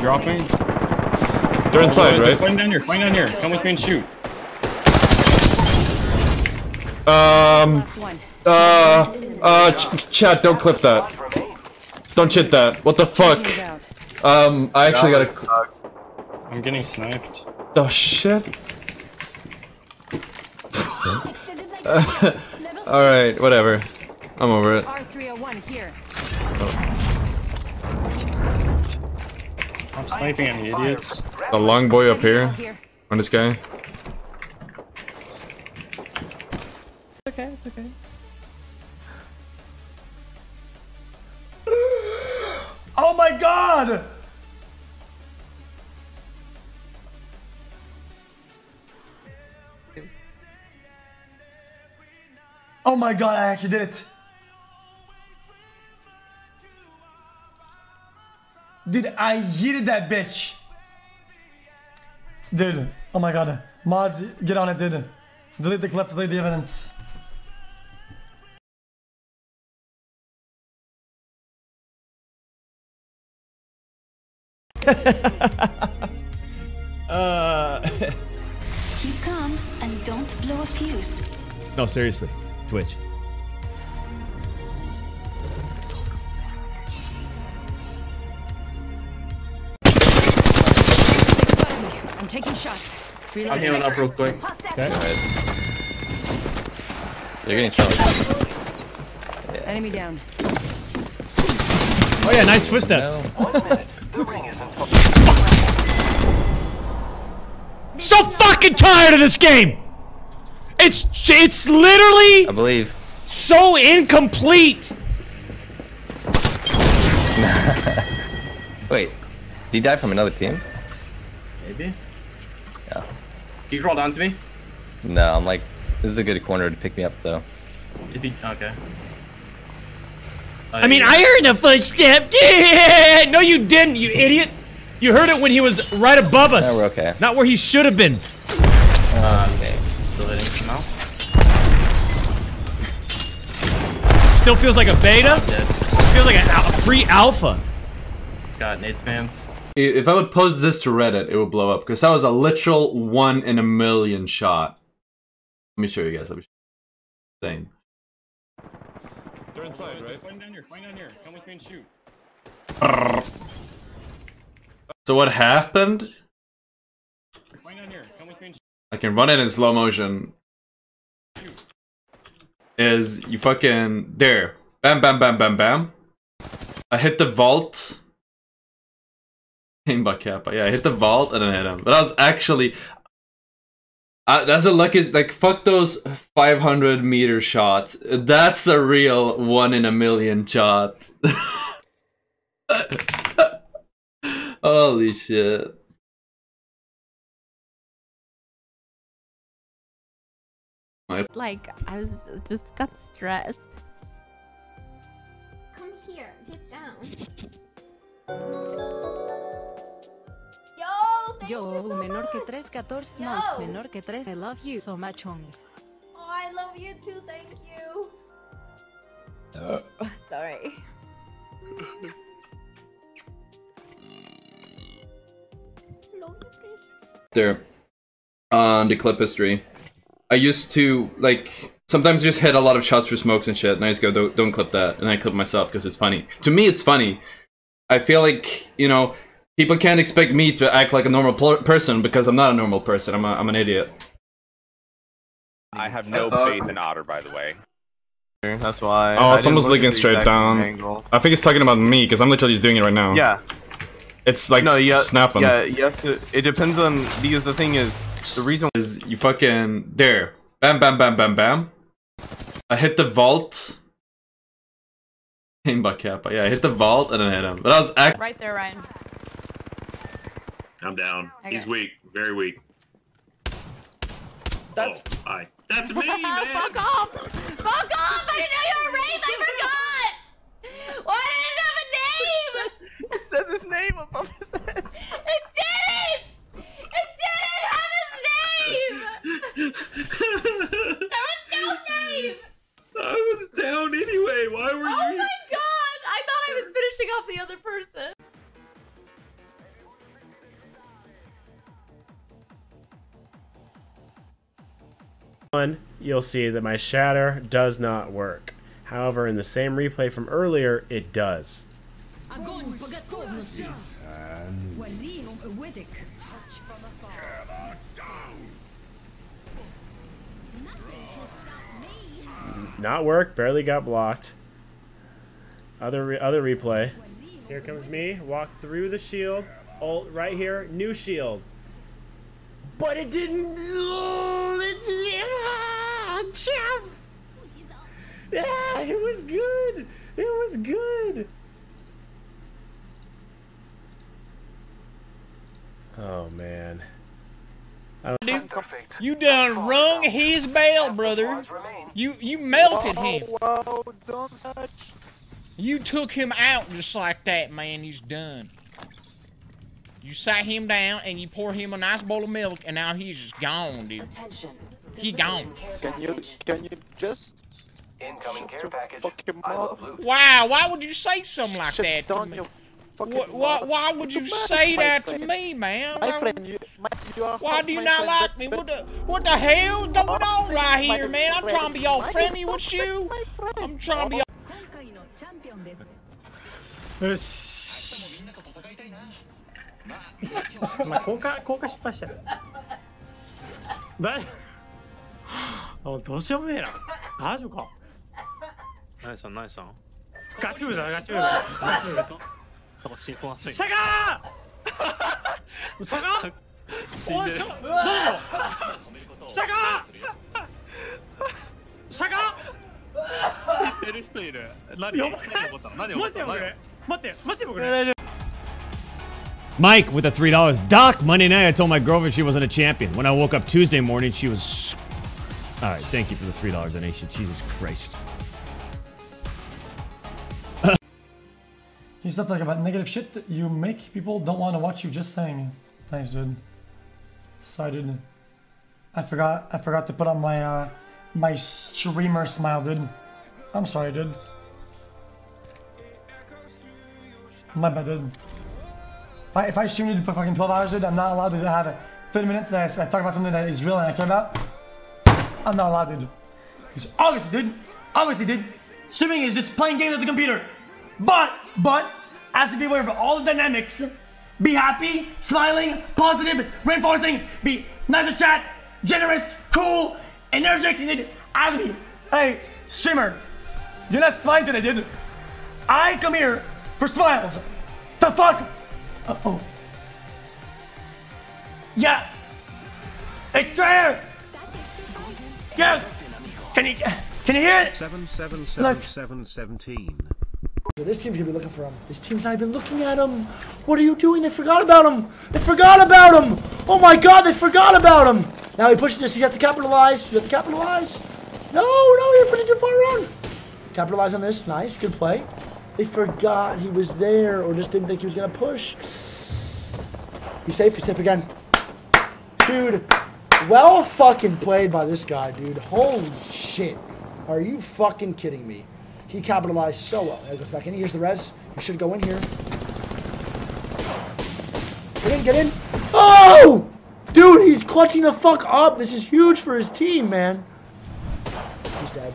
dropping. They're inside, They're right? Flying down here, flying down here. Come with me and shoot. Um, uh, uh, ch chat, don't clip that. Don't shit that. What the fuck? Um, I actually gotta. I'm getting sniped. Oh shit. Alright, whatever. I'm over it. R301 here. I'm sniping at me, idiots. The long boy up here. Here. On this guy. okay, it's okay. Oh my god! Oh my god, I actually did it. Dude, I yeeted that bitch. Dude, oh my god. Mods, get on it, dude. Delete the clips, delete the evidence. Uh, Keep calm and don't blow a fuse. no, seriously, Twitch. Taking shots. I'm healing up real quick. You're getting shot. Enemy down. Oh yeah, nice footsteps. So fucking tired of this game. It's it's literally I believe. so incomplete. Wait, did he die from another team? Maybe. Yeah. Can you crawl down to me? No, I'm like, this is a good corner to pick me up though. If you okay. Uh, I mean, I heard the footstep. Yeah! No, you didn't, you idiot. You heard it when he was right above us. Yeah, we're okay. Not where he should have been. Uh, uh, still hitting somehow. Still feels like a beta. Dead. Feels like a, a pre-alpha. Got nade spams. If I would post this to Reddit, it would blow up because that was a literal one in a million shot. Let me show you guys. Let me show you. Thing. They're inside, right? Flying down here, flying down here. Come with me and shoot. So what happened? Flying down here. Come with me and shoot. I can run it in slow motion. Shoot. Is you fucking there? Bam, bam, bam, bam, bam. I hit the vault. Aimbot kappa. Yeah, I hit the vault and then hit him. But I was actually. Uh, that's a lucky. Like fuck those 500 meter shots. That's a real one in a million shot. Holy shit. Like, I was just got stressed. Come here, get down. Yo, thank you Yo, so menor que much. 3, 14 Yo. months, menor que 3. I love you so much, Hong. Oh, I love you too, thank you. Uh. Sorry. Love you, there on the clip history. I used to like sometimes just hit a lot of shots for smokes and shit, and I just go, don't, don't clip that, and I clip myself because it's funny. To me, it's funny. I feel like you know people can't expect me to act like a normal pl- person because I'm not a normal person. I'm a, I'm an idiot. I have no That's faith in Otter, by the way. That's why. Oh, I didn't someone's looking straight down. angle. I think he's talking about me because I'm literally just doing it right now. Yeah. it's like No, yeah, snapping. yeah, you have to. It depends on because the thing is, the reason Is you fucking there? Bam, bam, bam, bam, bam. I hit the vault. Aimbot kappa. Yeah, I hit the vault and then hit him. But I was act. Right there, Ryan. I'm down. Okay. He's weak. Very weak. That's Oh, hi. That's me, man. Fuck off! Fuck off! I didn't know you were Wraith! I forgot! Why did it have a name? it says his name above his head. It didn't! It didn't have his name! There was no name! I was down anyway. Why were Oh you? Oh my god! I thought I was finishing off the other person. One, you'll see that my shatter does not work. However, in the same replay from earlier, it does. Not work, barely got blocked. Other re- other replay. Here comes me, walk through the shield, ult right here, new shield. But it didn't. Oh, It's, yeah, it was good. It was good. Oh man. Dude, You done rung his bell, brother. You you melted oh, him. Oh, you took him out just like that, man. He's done. You sat him down and you pour him a nice bowl of milk, and now he's just gone, dude. He gone. Can you can you just incoming care package? Wow, why would you say something like that to me? Wh- why, why would you say that to me, man? My Why- friend, you, my, you are Why do you not like me? What the what the hell going on right here, man? I'm trying to be all friendly with you. I'm trying to be. よし。まあ、効果、効果失敗したよ。だい。あ、どうしようもねえな。大丈夫か。 Mike with the $3. Doc, Monday night I told my girlfriend she wasn't a champion. When I woke up Tuesday morning, she was. All right, thank you for the $3, donation. Jesus Christ. You stop talking about negative shit that you make people don't want to watch you just saying? Thanks, dude. Sorry, dude. I forgot. I forgot to put on my uh, my streamer smile, dude. I'm sorry, dude. My bad, dude. If I, if I stream you for fucking 12 hours, dude, I'm not allowed to have it. 30 minutes that I, I talk about something that is real and I care about. I'm not allowed, dude. Because obviously, dude, obviously, dude, streaming is just playing games at the computer. But, but, I have to be aware of all the dynamics. Be happy, smiling, positive, reinforcing, be nice to chat, generous, cool, energetic, dude. I have to be, hey, streamer, you're not smiling today, dude. I come here for smiles. The fuck? Uh oh. Yeah. It's there. Yes. Can you can you hear it? Seven seven Look. seven seven seventeen. This team's gonna be looking for him. This team's not even looking at him. What are you doing? They forgot about him. They forgot about him. Oh my god, they forgot about him. Now he pushes this. You have to capitalize. You have to capitalize. No, no, you're pushing too far around. Capitalize on this. Nice, good play. They forgot he was there, or just didn't think he was gonna push. He's safe. He's safe again. Dude, well fucking played by this guy, dude. Holy shit. Are you fucking kidding me? He capitalized so well. It goes back in. Here's the res. He should go in here. Get in, get in. Oh! Dude, he's clutching the fuck up. This is huge for his team, man. He's dead.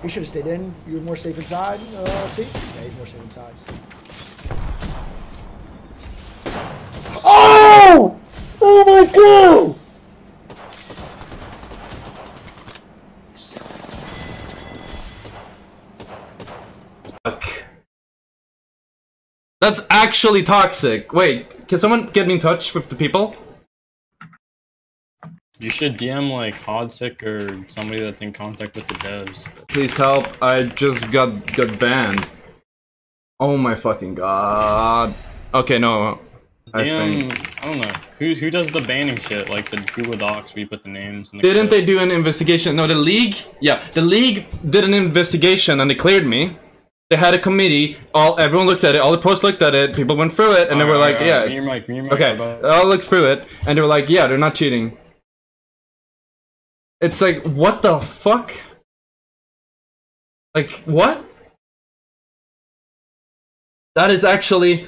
He should have stayed in. You're more safe inside. Uh, see? Yeah, he's more safe inside. Oh! Oh my god! That's actually toxic. Wait, can someone get me in touch with the people? You should DM like Hodsick or somebody that's in contact with the devs. Please help. I just got got banned. Oh my fucking god. Okay, no. I DM, think. I don't know. Who who does the banning shit? Like the Google Docs where you put the names and the Didn't clip? they do an investigation? No, the league. Yeah, the league did an investigation and they cleared me. They had a committee. All everyone looked at it. All the pros looked at it. People went through it, and they were Alright, like, "Yeah." it's- Mike, me Mike okay, they all looked through it, and they were like, "Yeah, they're not cheating." It's like, what the fuck? Like, what? That is actually